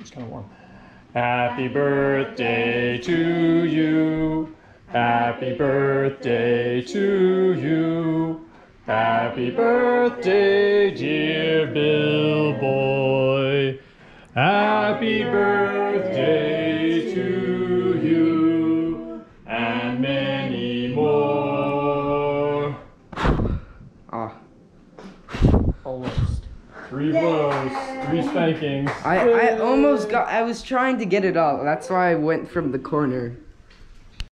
It's kind of warm. Happy birthday to you. Happy birthday to you. Happy birthday, dear Bill boy. Happy birthday to you and many more. Ah, Almost. Three blows, three spankings. I, I almost got, I was trying to get it all. That's why I went from the corner.